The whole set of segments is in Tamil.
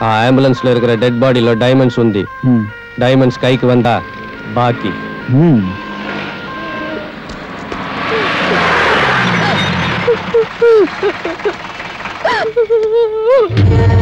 ఆ అంబులెన్స్ లో இருக்கிற డెడ్ బాడీలో డైమండ్స్ ఉంది డైమండ్స్ కైకి వందా బాకీ கொஞ்சம்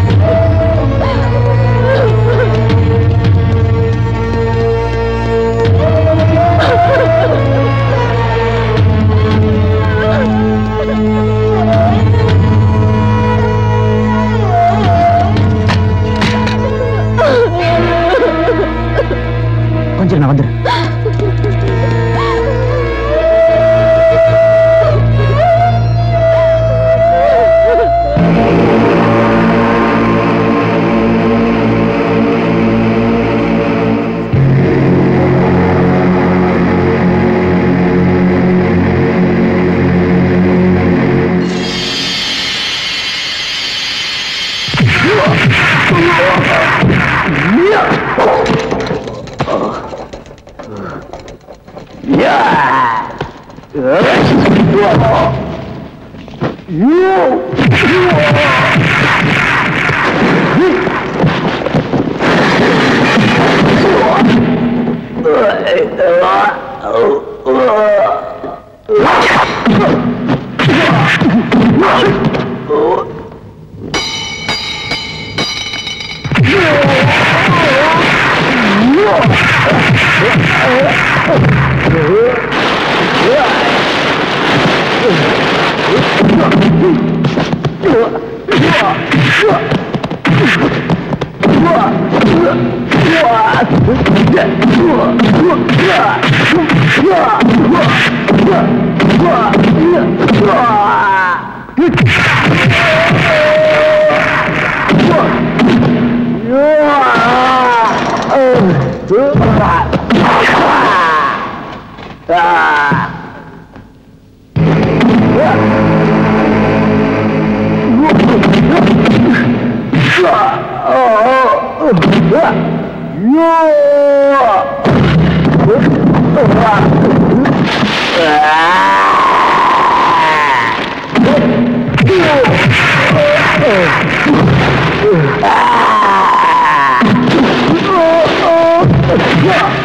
뭐?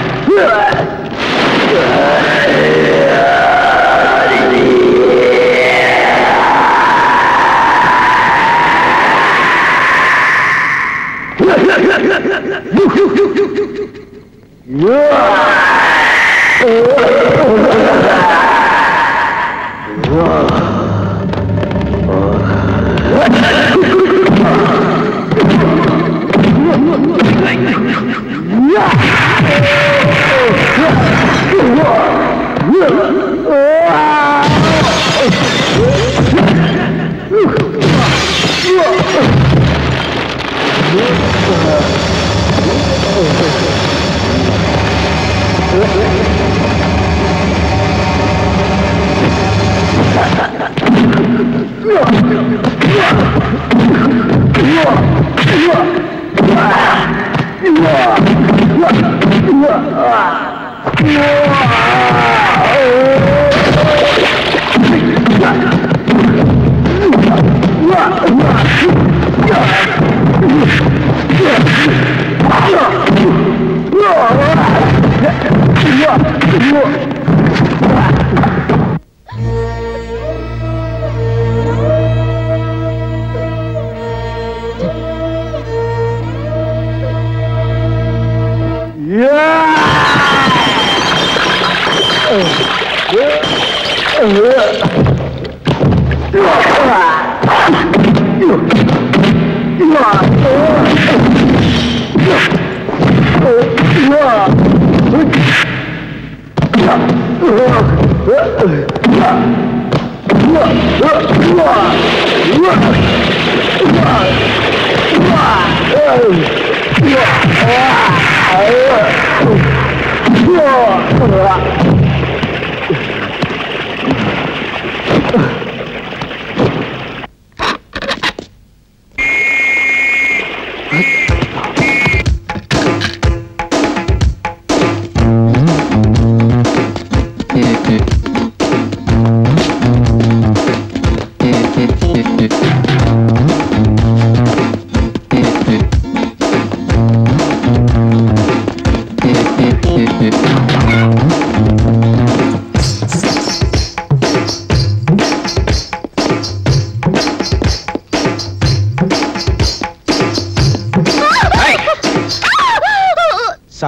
Wah. Wah. Wah. Wah.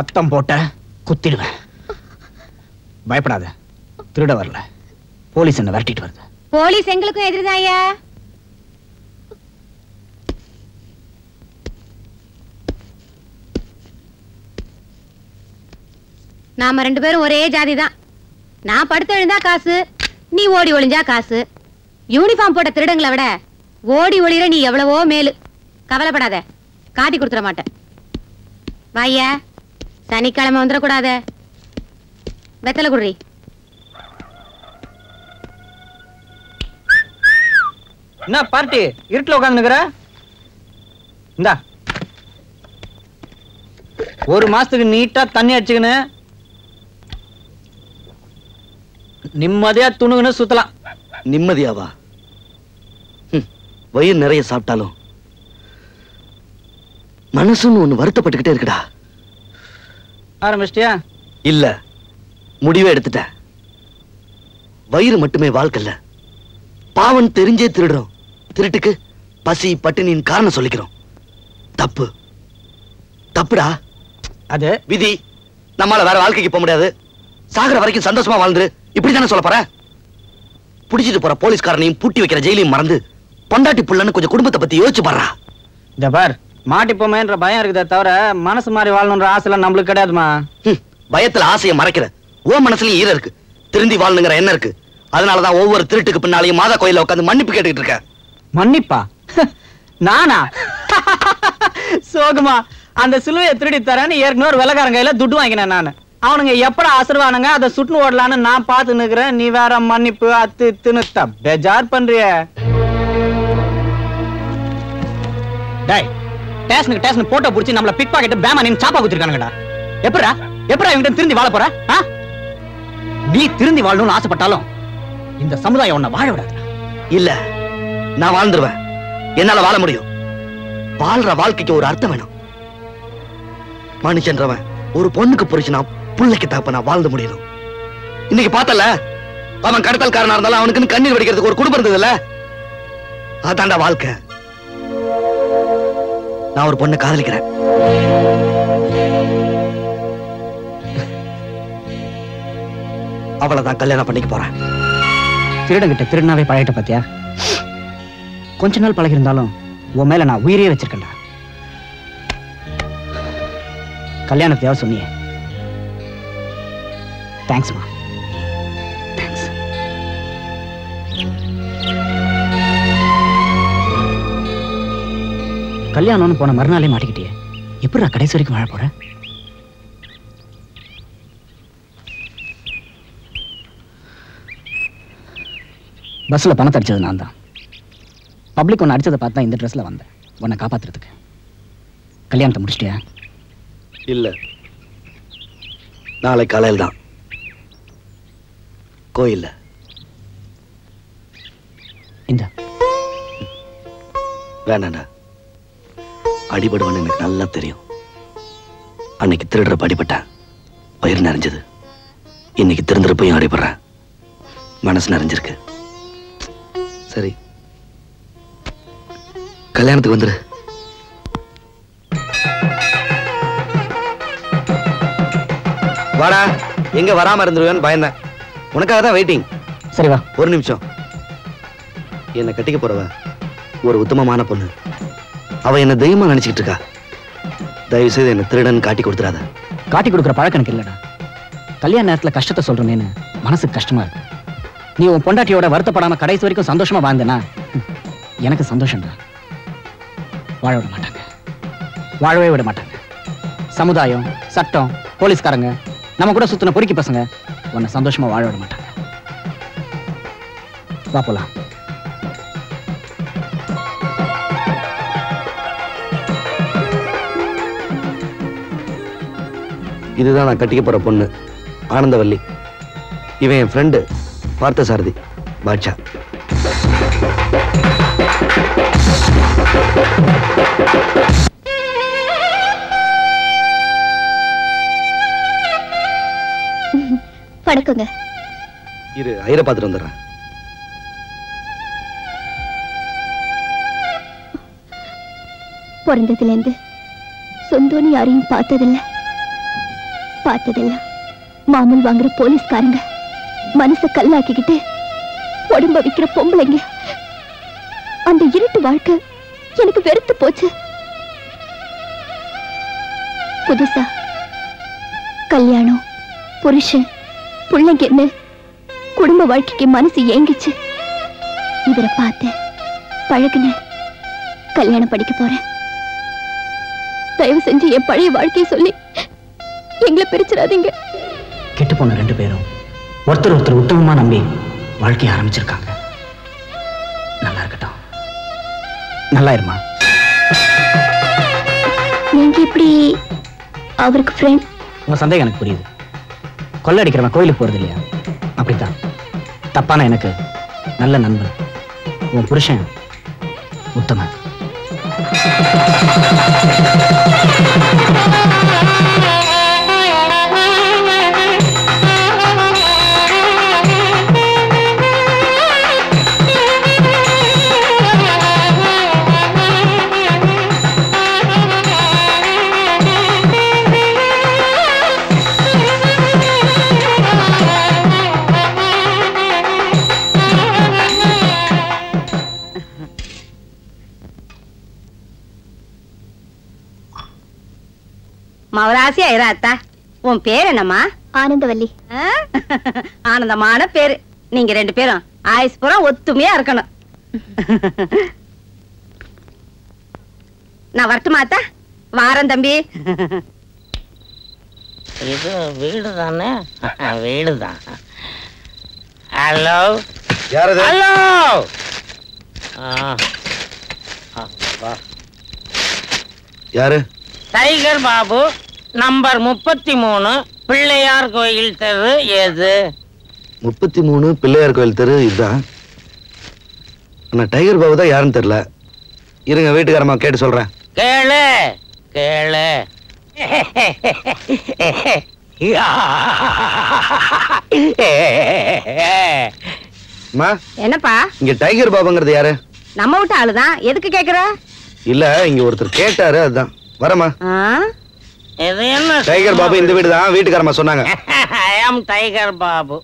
சத்தம் போட்ட குத்திடுவேன். பயப்படாத. திருட வரல. போலீஸ் என்ன விரட்டிட்டு வருது. போலீஸ் எங்களுக்கும் எதிர்தாயா நாம ரெண்டு பேரும் ஒரே ஜாதி தான் நான் படுத்து எழுந்தா காசு நீ ஓடி ஒளிஞ்சா காசு. யூனிஃபார்ம் போட்ட திருடங்களை விட ஓடி ஒளிர நீ எவ்வளவோ மேலு. கவலைப்படாத. காட்டி கொடுத்துட மாட்டேன். வாய்யா சனிக்கிழமை வந்துடக்கூடாத. வெத்தலை குடுறி. என்ன பார்ட்டி? இருட்டுல உட்காந்துக்கிற இந்தா. ஒரு மாசத்துக்கு நீட்டா தண்ணி அடிச்சுக்கின்னு நிம்மதியா துணுகுன்னு சுத்தலாம். நிம்மதியாவா? ஹம், வயிறு நிறைய சாப்பிட்டாலும் மனசுன்னு ஒண்ணு வருத்தப்பட்டுக்கிட்டே இருக்குடா. ஆரம்பிச்சிட்டியா? இல்ல. முடிவே எடுத்துட்டேன். வயிறு மட்டுமே வாழ்க்கல்ல. பாவம் தெரிஞ்சே திருடுறோம். திருட்டுக்கு பசி பட்டினியின் காரணம் சொல்லிக்கிறோம். தப்பு. தப்புடா. அது? விதி. நம்மால வேற வாழ்க்கைக்கு போக முடியாது. சாகுற வரைக்கும் சந்தோஷமா வாழ்ந்துரு. இப்படித்தானே சொல்ல போற புடிச்சிட்டு போற போலீஸ்காரனையும் பூட்டி வைக்கிற ஜெயிலையும் மறந்து பொண்டாட்டி புள்ளன்னு கொஞ்சம் குடும்பத்தை பத்தி யோசிச்சு பாடுறா இந்த பார் மாட்டிப்போமேன்ற பயம் இருக்குதே தவிர மனசு மாதிரி வாழணுன்ற ஆசைலாம் நம்மளுக்கு கிடையாதுமா. பயத்துல ஆசையை மறைக்கிற. ஓ மனசுலயும் ஈரம் இருக்கு. திருந்தி வாழணுங்கிற எண்ணம் இருக்கு. அதனாலதான் ஒவ்வொரு திருட்டுக்கு பின்னாலையும் மாதா கோயில்ல உட்காந்து மன்னிப்பு கேட்டுக்கிட்டு இருக்க. மன்னிப்பா? நானா? சோகமா அந்த சிலுவையை திருடி தரேன்னு ஏற்கனவே ஒரு வெள்ளக்காரன் கையில துட்டு வாங்கினேன் நானு. அவனுங்க எப்படா அசர்வானுங்க அதை சுட்டுன்னு ஓடலான்னு நான் பார்த்து நிக்கிறேன். நீ வேற மன்னிப்பு அத்து தினுத்த பெஜார் பண்றிய. டேய் டேஷனுக்கு டேஷன் போட்டோ புடிச்சு நம்மள பிக் பாக்கெட் பேமா நின்னு சாப்பா குத்திருக்கானுங்கடா. எப்படா எப்படா இவங்க திருந்தி வாழ போற? நீ திருந்தி வாழணும்னு ஆசைப்பட்டாலும் இந்த சமுதாயம் உன்னை வாழ விடாது இல்ல நான் வாழ்ந்துருவேன். என்னால வாழ முடியும். வாழ்ற வாழ்க்கைக்கு ஒரு அர்த்தம் வேணும். மனுஷன்றவன் ஒரு பொண்ணுக்கு புரிச்சுனா புள்ளைக்கு தப்ப நான் வாழ்ந்து முடியணும். இன்னைக்கு பார்த்தல அவன் கடத்தல்காரனா இருந்தாலும் அவனுக்குன்னு கண்ணீர் வடிக்கிறதுக்கு ஒரு குடும்பம் இருந்ததுல்ல அதான்டா வாழ்க்கை. நான் ஒரு பொண்ணை காதலிக்கிறேன். அவளை தான் கல்யாணம் பண்ணிக்க போறேன். திருடங்கிட்ட திருடனாவே பழகிட்ட பாத்தியா? கொஞ்ச நாள் பழகி இருந்தாலும் உன் மேல நான் உயிரே வச்சிருக்கேன்டா. கல்யாணத்தையாவது சொன்னியே. தேங்க்ஸ்மா கல்யாணம்னு போன மறுநாளே மாட்டிக்கிட்டியே. எப்படிடா கடைசி வரைக்கும் வாழ போற? பஸ்ல பணத்தை அடிச்சது நான் தான். பப்ளிக் ஒன்று அடிச்சதை பார்த்தா இந்த ட்ரெஸ்ல வந்தேன். உன்னை காப்பாத்துறதுக்கு. கல்யாணத்தை முடிச்சிட்டியா? இல்ல. நாளை காலையில் தான். கோயில்ல. இந்த. வேணாண்டா அடிபடுவான்னு எனக்கு நல்லா தெரியும். அன்னைக்கு திருடுற அடிபட்டேன் வயிறு நிறைஞ்சது. இன்னைக்கு திருந்துறப்பையும் அடிபடுறேன். மனசு நிறைஞ்சிருக்கு. சரி. கல்யாணத்துக்கு வந்துரு. வாடா. எங்க வராம இருந்துருவேன்னு பயந்தேன். உனக்காக தான் வெயிட்டிங் சரி வா. ஒரு நிமிஷம். என்னை கட்டிக்க போறவ ஒரு உத்தமமான பொண்ணு. அவ என்ன தெய்வமா நினைச்சிட்டு இருக்கா. தயவு செய்து என்ன திருடன் காட்டி கொடுத்துறாத. காட்டி கொடுக்குற பழக்கம் எனக்கு இல்லடா. கல்யாண நேரத்துல கஷ்டத்தை சொல்றேன்னு மனசுக்கு கஷ்டமா இருக்கு. நீ உன் பொண்டாட்டியோட வருத்தப்படாம கடைசி வரைக்கும் சந்தோஷமா வாழ்ந்தனா? எனக்கு சந்தோஷம்டா. வாழ விட மாட்டாங்க. வாழவே விட மாட்டாங்க. சமுதாயம் சட்டம் போலீஸ்காரங்க நம்ம கூட சுத்தின பொறுக்கி பசங்க உன்னை சந்தோஷமா வாழ விட மாட்டாங்க. வா போலாம். இதுதான் நான் கட்டிக்க போற பொண்ணு ஆனந்தவல்லி. இவன் என் ஃப்ரெண்டு பார்த்த சாரதி பாட்ஷா. படுக்குங்க. இரு ஐயரை பார்த்துட்டு வந்துடுறேன். பிறந்ததுல இருந்து சொந்தம்னு யாரையும் பார்த்ததில்ல. பார்த்ததெல்லாம் மாமூல் வாங்குற போலீஸ்காரங்க. மனச கல்லாக்கிக்கிட்டு உடம்ப விக்கிற பொம்பளைங்க. அந்த இருட்டு வாழ்க்கை எனக்கு வெறுத்து போச்சு. புதுசா கல்யாணம் புருஷன் பிள்ளைங்கன்னு குடும்ப வாழ்க்கைக்கு மனசு ஏங்கிச்சு. இவரை பார்த்தேன் பழகுனேன் கல்யாணம் படிக்க போறேன். தயவு செஞ்சு என் பழைய வாழ்க்கையை சொல்லி எங்களை பிரிச்சிடாதீங்க. கெட்டு போன ரெண்டு பேரும் ஒருத்தர் ஒருத்தர் உத்தமமா நம்பி வாழ்க்கைய ஆரம்பிச்சிருக்காங்க. நல்லா இருக்கட்டும். நல்லா இருமா? நீங்க இப்படி அவருக்கு ஃப்ரெண்ட் உங்க சந்தேகம் எனக்கு புரியுது. கொள்ளடிக்கிறவன் கோயிலுக்கு போறது இல்லையா? அப்படித்தான். தப்பான எனக்கு நல்ல நண்பன். உன் புருஷன் உத்தமன். மவராசியா இராத்தா உன் பேர் என்னம்மா? ஆனந்தவல்லி? ஆனந்தமான பேரு. நீங்க ரெண்டு பேரும் ஆயுஸ் பூரா ஒத்துமையா இருக்கணும். நான் வரட்டுமாத்தா வாரேன் தம்பி. இது வீடு தானே வீடு தான் ஹலோ? யாரது? ஹலோ? யாரு? டைகர் பாபு. நம்பர் முப்பத்தி மூணு பிள்ளையார் கோயில் தெரு எது? முப்பத்தி மூணு பிள்ளையார் கோயில் தெரு இதுதான். ஆனா டைகர் பாபு தான் யாருன்னு தெரியல. இருங்க வீட்டுக்காரம்மா கேட்டு சொல்றேன். கேளு கேளு. அம்மா என்னப்பா? இங்க டைகர் பாபுங்கிறது யாரு? நம்ம விட்ட ஆளுதான். எதுக்கு கேக்குற? இல்ல இங்க ஒருத்தர் கேட்டாரு அதுதான். வரமா டைகர் பாபு இந்த வீடு தான் வீட்டுக்காரம்மா சொன்னாங்க. ஐ ஆம் டைகர் பாபு.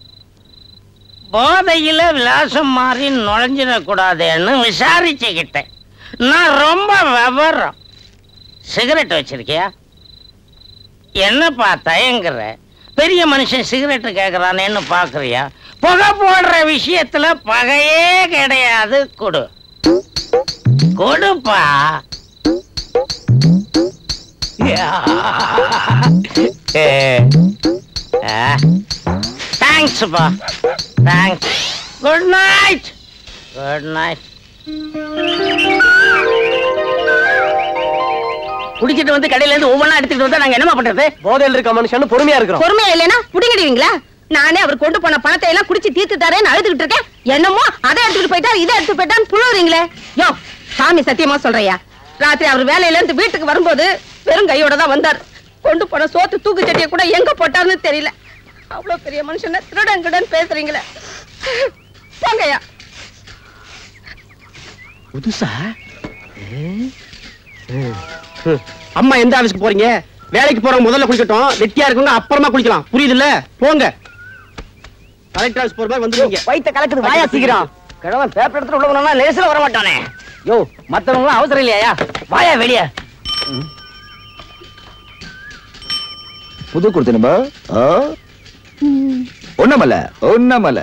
போதையில விலாசம் மாறி நுழைஞ்சிடக்கூடாதுன்னு விசாரிச்சுக்கிட்டேன். நான் ரொம்ப விவரம். சிகரெட் வச்சிருக்கியா? என்னப்பா தயங்குற பெரிய மனுஷன் சிகரெட் கேட்கறானேன்னு பாக்குறியா? புகை போடுற விஷயத்துல பகையே கிடையாது. கொடு. கொடுப்பா. தேங்க்ஸ்ப்பா thanks good night good night குடிச்சிட்டு வந்து கடையில இருந்து ஒவ்வொன்றா எடுத்துட்டு வந்தா நாங்க என்னமா பண்றது? போதையில் இருக்க மனுஷன் பொறுமையா இருக்கிறோம். பொறுமையா இல்லைன்னா புடிங்கிடுவீங்களா? நானே அவர் கொண்டு போன பணத்தை எல்லாம் குடிச்சு தீர்த்து தரேன்னு அழுதுகிட்டு இருக்கேன். என்னமோ அதை எடுத்துட்டு போயிட்டாரு இதை எடுத்து போயிட்டான்னு புழுவுறீங்களே யோ சாமி சத்தியமா சொல்றையா ராத்திரி அவர் வேலையில இருந்து வீட்டுக்கு வரும்போது வெறும் கையோட தான் வந்தார். கொண்டு போன சோத்து தூக்கு சட்டியை கூட எங்க போட்டாருன்னு தெரியல. அவ்வளவு பெரிய மனுஷனை திருடன் கிருடன் பேசுறீங்களே. போங்கய்யா. புதுசா? அம்மா எந்த ஆபீஸ்க்கு போறீங்க? வேலைக்கு போறவங்க முதல்ல குளிக்கட்டும். வெட்டியா இருக்கவங்க அப்புறமா குளிக்கலாம். புரியுதுல்ல? போங்க. கலெக்டர் ஆஃபீஸ் போற மாதிரி வந்துருவீங்க வயித்த கலக்குது. வாயா சீக்கிரம். கிழவன் பேப்பர் எடுத்துட்டு உள்ள போனா லேசில் வர மாட்டானே யோ மத்தவங்க அவசரம் இல்லையா வாயா வெளிய. புது கொடுத்தனுமா ஒண்ணமல்ல ஒண்ணமல்ல.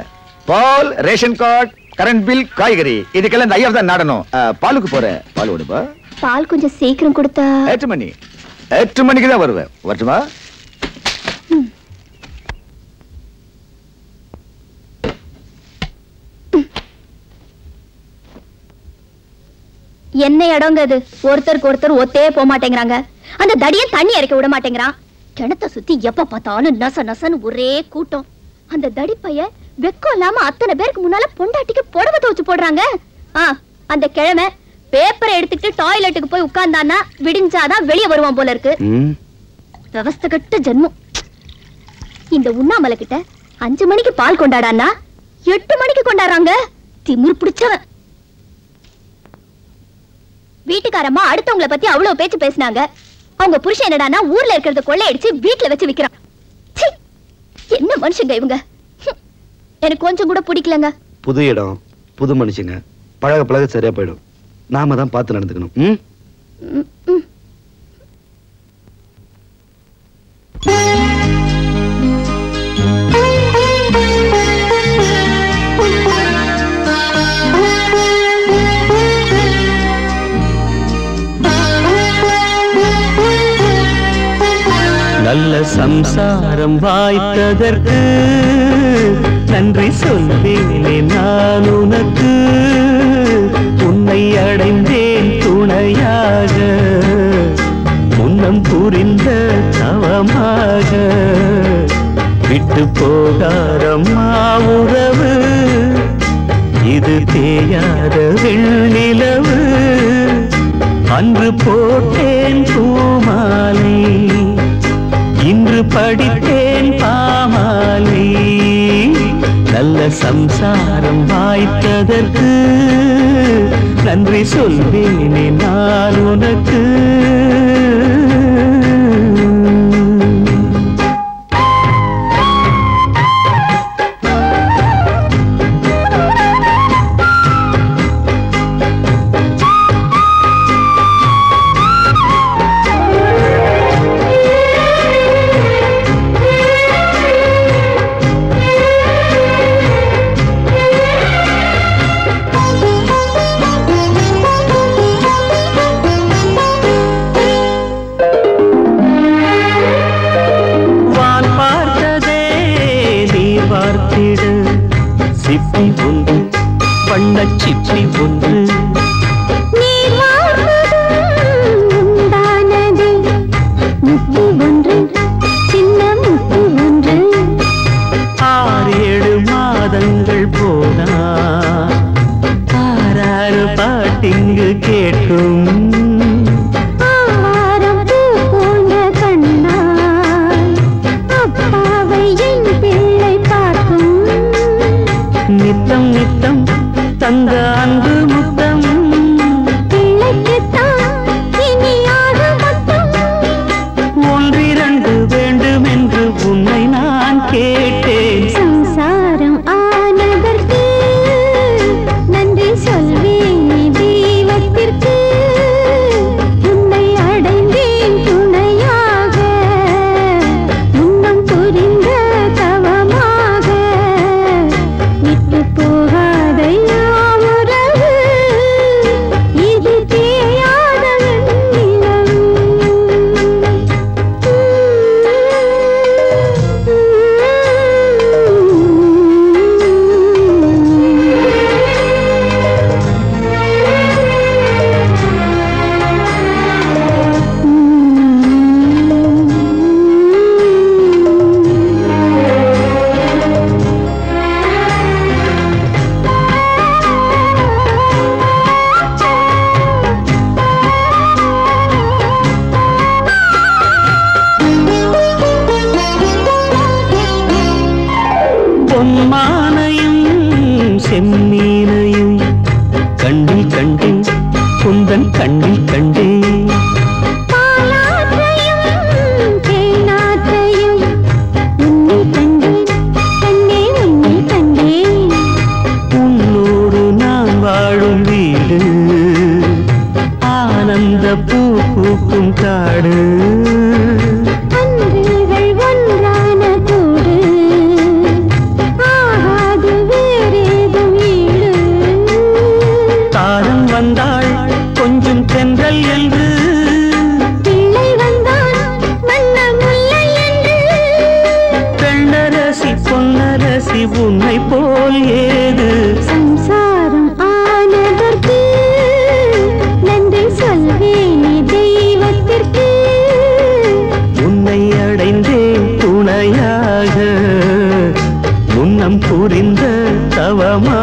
பால் ரேஷன் கார்டு கரண்ட் பில் காய்கறி. இதுக்கெல்லாம் இந்த ஐயா தான் நாடணும். பாலுக்கு போற பால் விடுப்பா பால் கொஞ்சம் சீக்கிரம் கொடுத்தா. எட்டு மணி. எட்டு மணிக்கு தான் வருவேன். வரட்டுமா? என்ன இடங்க அது ஒருத்தருக்கு ஒருத்தர் ஒத்தே போக மாட்டேங்கிறாங்க அந்த தடியை தண்ணி இறக்க விட மாட்டேங்கிறான். கிணத்த சுத்தி எப்ப பார்த்தாலும் நச நசன்னு ஒரே கூட்டம். அந்த தடி பைய வெக்கம் இல்லாம அத்தனை பேருக்கு முன்னால பொண்டாட்டிக்கு புடவை துவச்சு போடுறாங்க. ஆ அந்த கிழமை பேப்பரை எடுத்துக்கிட்டு டாய்லெட்டுக்கு போய் உட்கார்ந்தான்னா விடிஞ்சாதான் வெளியே வருவான் போல இருக்கு. விவஸ்த கட்ட ஜென்மம். இந்த உண்ணாமலை கிட்ட அஞ்சு மணிக்கு பால் கொண்டாடான்னா எட்டு மணிக்கு கொண்டாடுறாங்க. திமிரு பிடிச்சவன். வீட்டுக்காரம்மா அடுத்தவங்கள பத்தி அவ்வளவு பேச்சு பேசினாங்க. அவங்க புருஷன் என்னடானா ஊர்ல இருக்கிறத கொள்ளையடிச்சு வீட்டுல வச்சு விக்கிறான். என்ன மனுஷங்க இவங்க? எனக்கு கொஞ்சம் கூட பிடிக்கலங்க. புது இடம் புது மனுஷங்க. பழக பழக சரியா போயிடும். நாம தான் பார்த்து நடந்துக்கணும். ம். சம்சாரம் வாய்த்ததற்கு நன்றி சொல்வேனே நான் உனக்கு. உன்னை அடைந்தேன் துணையாக முன்னம் புரிந்த தவமாக. விட்டு போகாரம்மா உறவு இது தேயாத வெள்ளிலவு அன்று போட்டேன் பூமாலை என்று படித்தேன் பாமாலை. நல்ல சம்சாரம் வாய்த்ததற்கு நன்றி சொல்வேனே நான் உனக்கு. பூ பூக்கும் காடு. அடைந்தேன் துணையாக முன்னம் புரிந்த தவமா